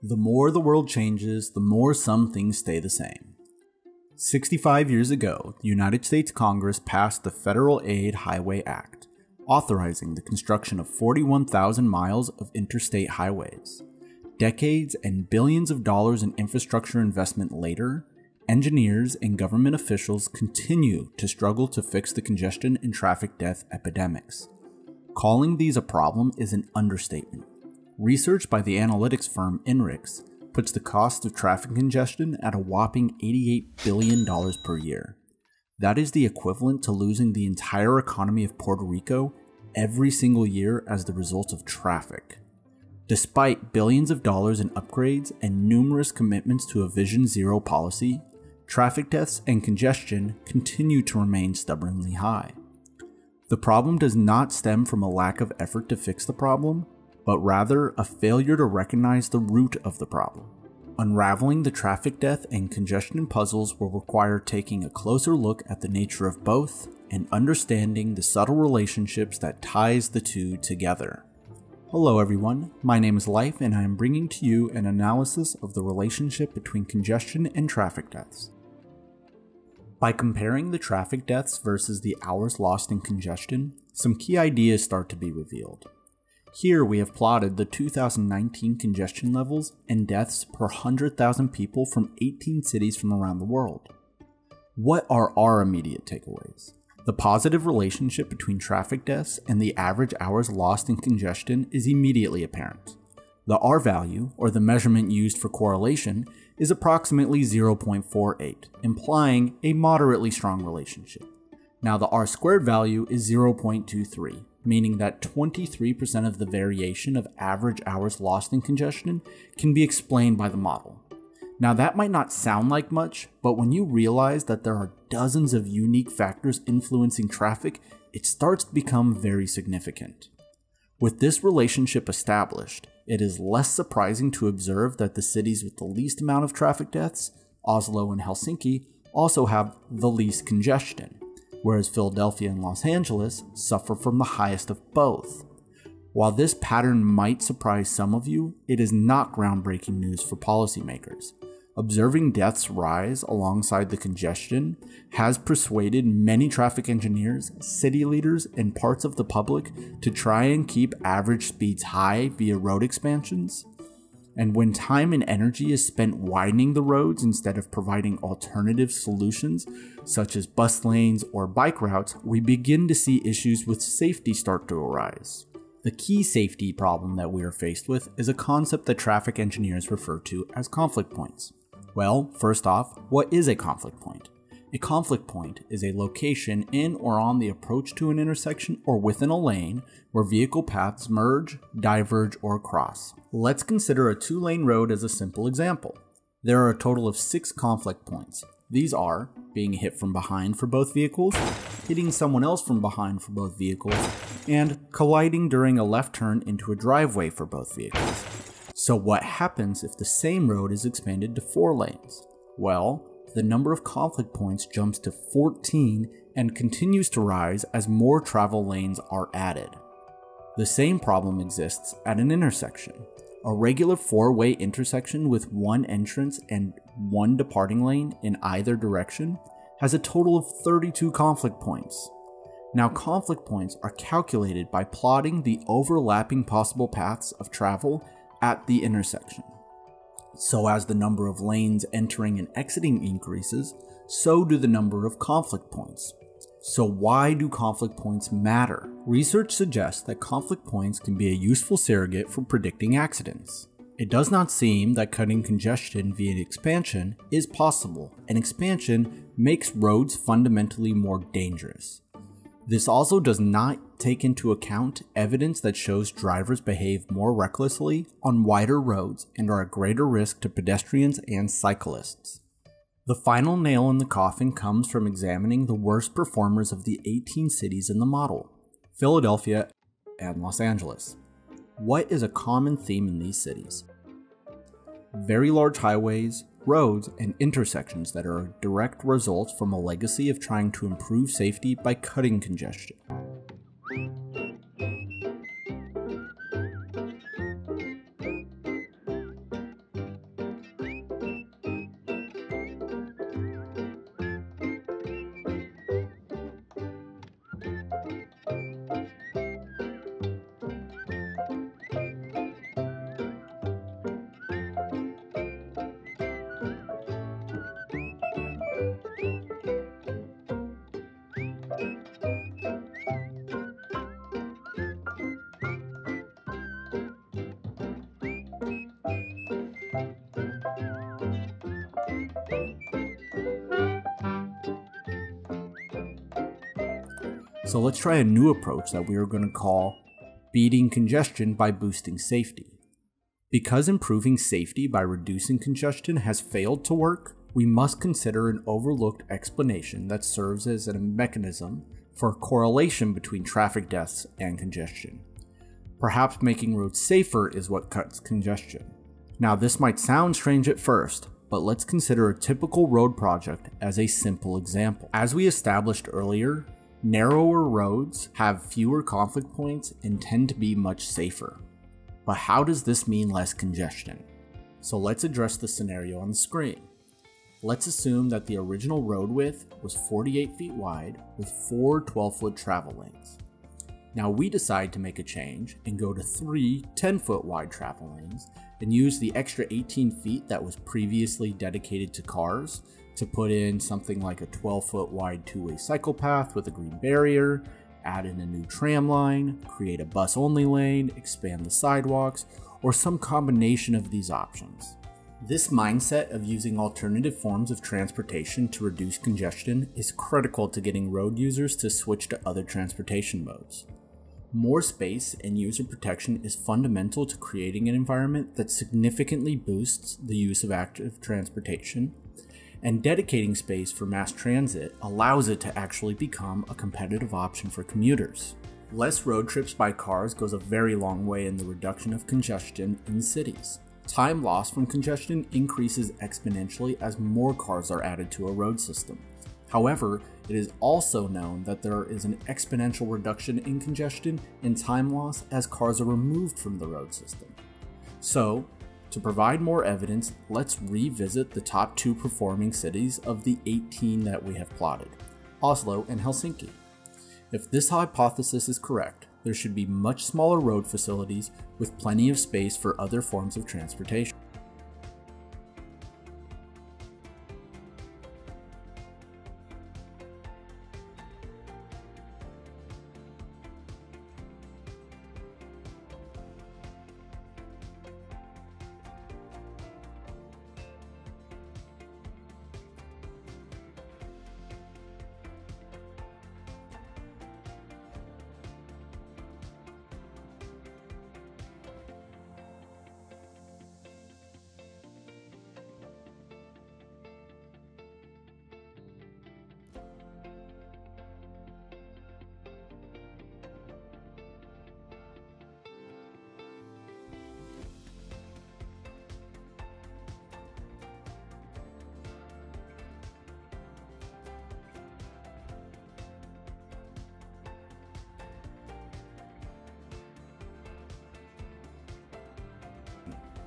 The more the world changes, the more some things stay the same. 65 years ago, the United States Congress passed the Federal Aid Highway Act, authorizing the construction of 41,000 miles of interstate highways. Decades and billions of dollars in infrastructure investment later, engineers and government officials continue to struggle to fix the congestion and traffic death epidemics. Calling these a problem is an understatement. Research by the analytics firm INRIX puts the cost of traffic congestion at a whopping $88 billion per year. That is the equivalent to losing the entire economy of Puerto Rico every single year as the result of traffic. Despite billions of dollars in upgrades and numerous commitments to a Vision Zero policy, traffic deaths and congestion continue to remain stubbornly high. The problem does not stem from a lack of effort to fix the problem, but rather a failure to recognize the root of the problem. Unraveling the traffic death and congestion puzzles will require taking a closer look at the nature of both and understanding the subtle relationships that ties the two together. Hello everyone, my name is Life and I am bringing to you an analysis of the relationship between congestion and traffic deaths. By comparing the traffic deaths versus the hours lost in congestion, some key ideas start to be revealed. Here we have plotted the 2019 congestion levels and deaths per 100,000 people from 18 cities from around the world. What are our immediate takeaways? The positive relationship between traffic deaths and the average hours lost in congestion is immediately apparent. The R value, or the measurement used for correlation, is approximately 0.48, implying a moderately strong relationship. Now the R squared value is 0.23, meaning that 23% of the variation of average hours lost in congestion can be explained by the model. Now that might not sound like much, but when you realize that there are dozens of unique factors influencing traffic, it starts to become very significant. With this relationship established, it is less surprising to observe that the cities with the least amount of traffic deaths, Oslo and Helsinki, also have the least congestion whereas Philadelphia and Los Angeles suffer from the highest of both. While this pattern might surprise some of you, it is not groundbreaking news for policymakers. Observing deaths rise alongside the congestion has persuaded many traffic engineers, city leaders, and parts of the public to try and keep average speeds high via road expansions. And when time and energy is spent widening the roads instead of providing alternative solutions, such as bus lanes or bike routes, we begin to see issues with safety start to arise. The key safety problem that we are faced with is a concept that traffic engineers refer to as conflict points. Well, first off, what is a conflict point? A conflict point is a location in or on the approach to an intersection or within a lane where vehicle paths merge, diverge, or cross. Let's consider a two lane road as a simple example. There are a total of six conflict points. These are being hit from behind for both vehicles, hitting someone else from behind for both vehicles, and colliding during a left turn into a driveway for both vehicles. So, what happens if the same road is expanded to four lanes? Well, the number of conflict points jumps to 14 and continues to rise as more travel lanes are added. The same problem exists at an intersection. A regular four way intersection with one entrance and one departing lane in either direction has a total of 32 conflict points. Now, conflict points are calculated by plotting the overlapping possible paths of travel at the intersection. So as the number of lanes entering and exiting increases, so do the number of conflict points. So why do conflict points matter? Research suggests that conflict points can be a useful surrogate for predicting accidents. It does not seem that cutting congestion via expansion is possible, and expansion makes roads fundamentally more dangerous. This also does not take into account evidence that shows drivers behave more recklessly on wider roads and are a greater risk to pedestrians and cyclists. The final nail in the coffin comes from examining the worst performers of the 18 cities in the model Philadelphia and Los Angeles. What is a common theme in these cities? Very large highways, roads, and intersections that are direct result from a legacy of trying to improve safety by cutting congestion. So let's try a new approach that we are going to call beating congestion by boosting safety. Because improving safety by reducing congestion has failed to work, we must consider an overlooked explanation that serves as a mechanism for correlation between traffic deaths and congestion. Perhaps making roads safer is what cuts congestion. Now, this might sound strange at first, but let's consider a typical road project as a simple example. As we established earlier, narrower roads have fewer conflict points and tend to be much safer. But how does this mean less congestion? So let's address the scenario on the screen. Let's assume that the original road width was 48 feet wide with four 12 foot travel lanes. Now we decide to make a change and go to three 10 foot wide travel lanes and use the extra 18 feet that was previously dedicated to cars to put in something like a 12 foot wide two way cycle path with a green barrier add in a new tram line, create a bus only lane, expand the sidewalks, or some combination of these options. This mindset of using alternative forms of transportation to reduce congestion is critical to getting road users to switch to other transportation modes. More space and user protection is fundamental to creating an environment that significantly boosts the use of active transportation and dedicating space for mass transit allows it to actually become a competitive option for commuters. Less road trips by cars goes a very long way in the reduction of congestion in cities. Time lost from congestion increases exponentially as more cars are added to a road system. However, it is also known that there is an exponential reduction in congestion and time loss as cars are removed from the road system. So, to provide more evidence, let's revisit the top two performing cities of the 18 that we have plotted Oslo and Helsinki. If this hypothesis is correct, there should be much smaller road facilities with plenty of space for other forms of transportation.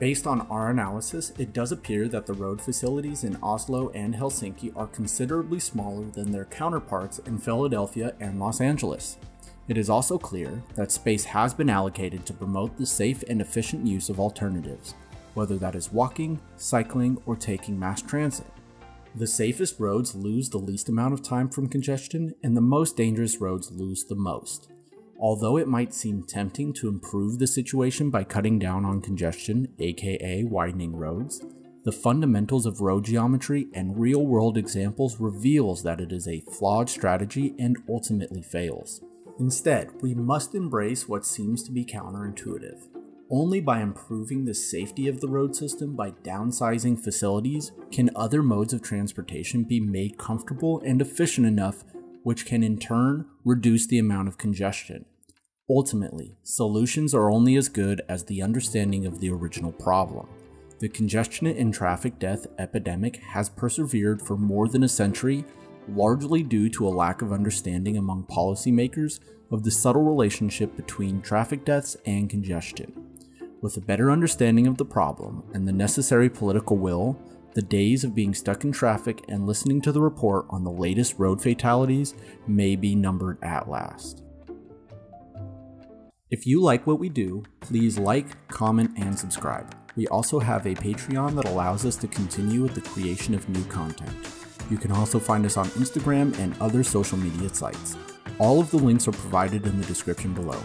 Based on our analysis, it does appear that the road facilities in Oslo and Helsinki are considerably smaller than their counterparts in Philadelphia and Los Angeles. It is also clear that space has been allocated to promote the safe and efficient use of alternatives, whether that is walking, cycling, or taking mass transit. The safest roads lose the least amount of time from congestion, and the most dangerous roads lose the most. Although it might seem tempting to improve the situation by cutting down on congestion, aka widening roads, the fundamentals of road geometry and real world examples reveals that it is a flawed strategy and ultimately fails. Instead, we must embrace what seems to be counterintuitive. Only by improving the safety of the road system by downsizing facilities can other modes of transportation be made comfortable and efficient enough which can in turn reduce the amount of congestion. Ultimately, solutions are only as good as the understanding of the original problem. The congestion and traffic death epidemic has persevered for more than a century, largely due to a lack of understanding among policymakers of the subtle relationship between traffic deaths and congestion. With a better understanding of the problem and the necessary political will, the days of being stuck in traffic and listening to the report on the latest road fatalities may be numbered at last. If you like what we do, please like, comment, and subscribe. We also have a Patreon that allows us to continue with the creation of new content. You can also find us on Instagram and other social media sites. All of the links are provided in the description below.